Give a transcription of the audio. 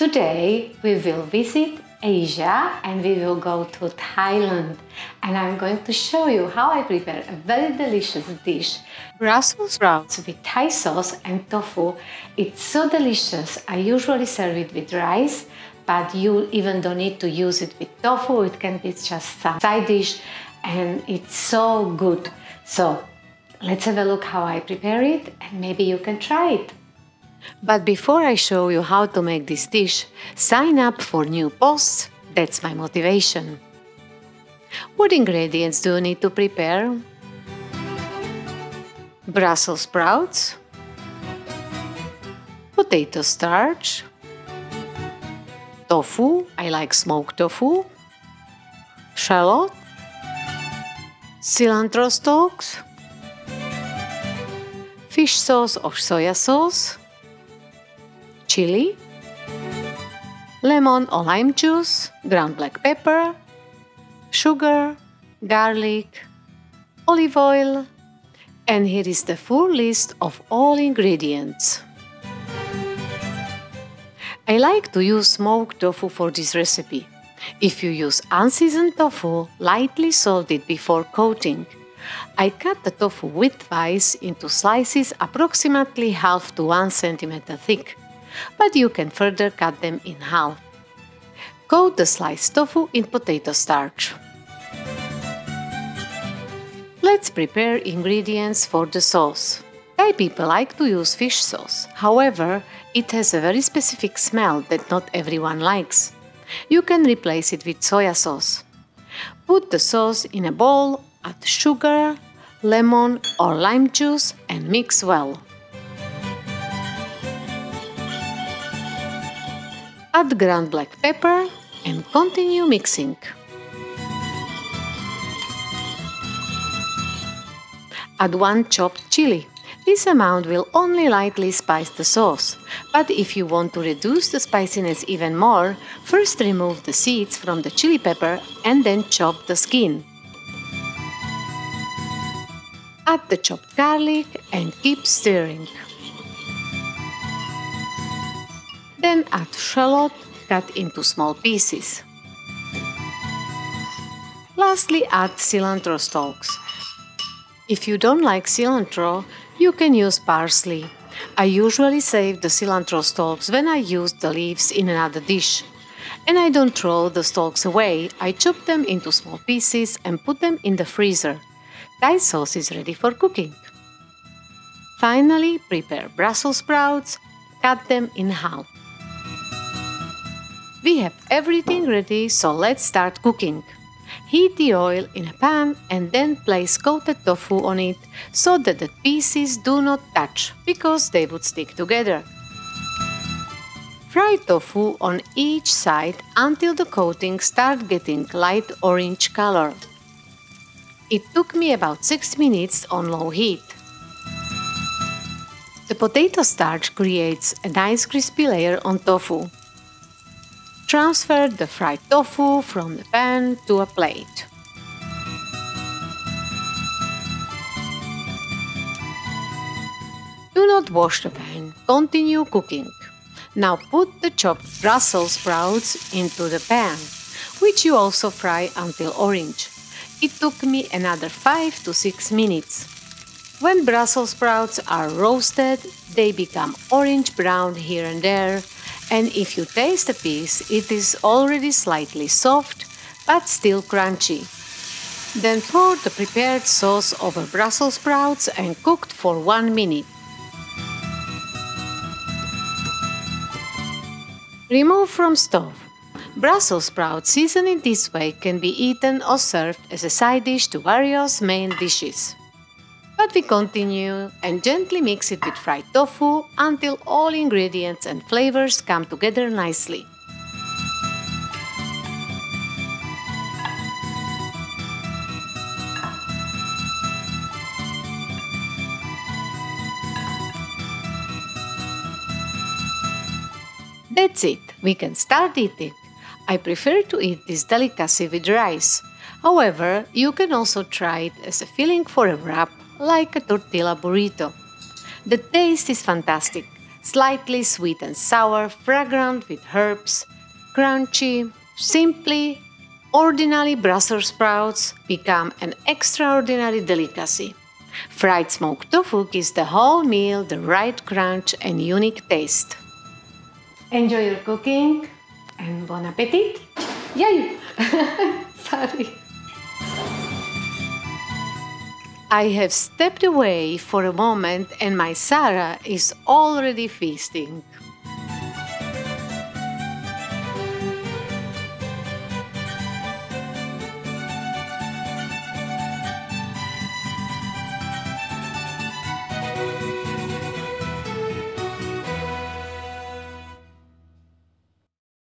Today we will visit Asia and we will go to Thailand and I'm going to show you how I prepare a very delicious dish Brussels sprouts with Thai sauce and tofu. It's so delicious. I usually serve it with rice but you even don't need to use it with tofu. It can be just some side dish and it's so good. So let's have a look how I prepare it and maybe you can try it. But before I show you how to make this dish, sign up for new posts, that's my motivation. What ingredients do you need to prepare? Brussels sprouts, potato starch, tofu, I like smoked tofu, shallot, cilantro stalks, fish sauce or soya sauce, chili, lemon or lime juice, ground black pepper, sugar, garlic, olive oil, and here is the full list of all ingredients. I like to use smoked tofu for this recipe. If you use unseasoned tofu, lightly salted before coating. I cut the tofu widthwise into slices approximately half to 1 cm thick but you can further cut them in half. Coat the sliced tofu in potato starch. Let's prepare ingredients for the sauce. Thai people like to use fish sauce, however, it has a very specific smell that not everyone likes. You can replace it with soya sauce. Put the sauce in a bowl, add sugar, lemon or lime juice and mix well. Add ground black pepper and continue mixing. Add 1 chopped chili. This amount will only lightly spice the sauce, but if you want to reduce the spiciness even more, first remove the seeds from the chili pepper and then chop the skin. Add the chopped garlic and keep stirring. Then add shallot cut into small pieces. Lastly, add cilantro stalks. If you don't like cilantro, you can use parsley. I usually save the cilantro stalks when I use the leaves in another dish. And I don't throw the stalks away, I chop them into small pieces and put them in the freezer. Thai sauce is ready for cooking. Finally, prepare Brussels sprouts, cut them in half. We have everything ready, so let's start cooking. Heat the oil in a pan and then place coated tofu on it so that the pieces do not touch because they would stick together. Fry tofu on each side until the coating starts getting light orange color. It took me about 6 minutes on low heat. The potato starch creates a nice crispy layer on tofu. Transfer the fried tofu from the pan to a plate. Do not wash the pan, continue cooking. Now put the chopped Brussels sprouts into the pan, which you also fry until orange. It took me another 5 to 6 minutes. When Brussels sprouts are roasted, they become orange brown here and there and if you taste a piece, it is already slightly soft but still crunchy. Then pour the prepared sauce over Brussels sprouts and cooked for 1 minute. Remove from stove. Brussels sprouts seasoned in this way can be eaten or served as a side dish to various main dishes. But we continue and gently mix it with fried tofu until all ingredients and flavors come together nicely. That's it, we can start eating. I prefer to eat this delicacy with rice. However, you can also try it as a filling for a wrap like a tortilla burrito. The taste is fantastic. Slightly sweet and sour, fragrant with herbs, crunchy, simply, ordinary Brussels sprouts become an extraordinary delicacy. Fried smoked tofu gives the whole meal the right crunch and unique taste. Enjoy your cooking and bon appetit! Yay! Sorry. I have stepped away for a moment and my Sarah is already feasting.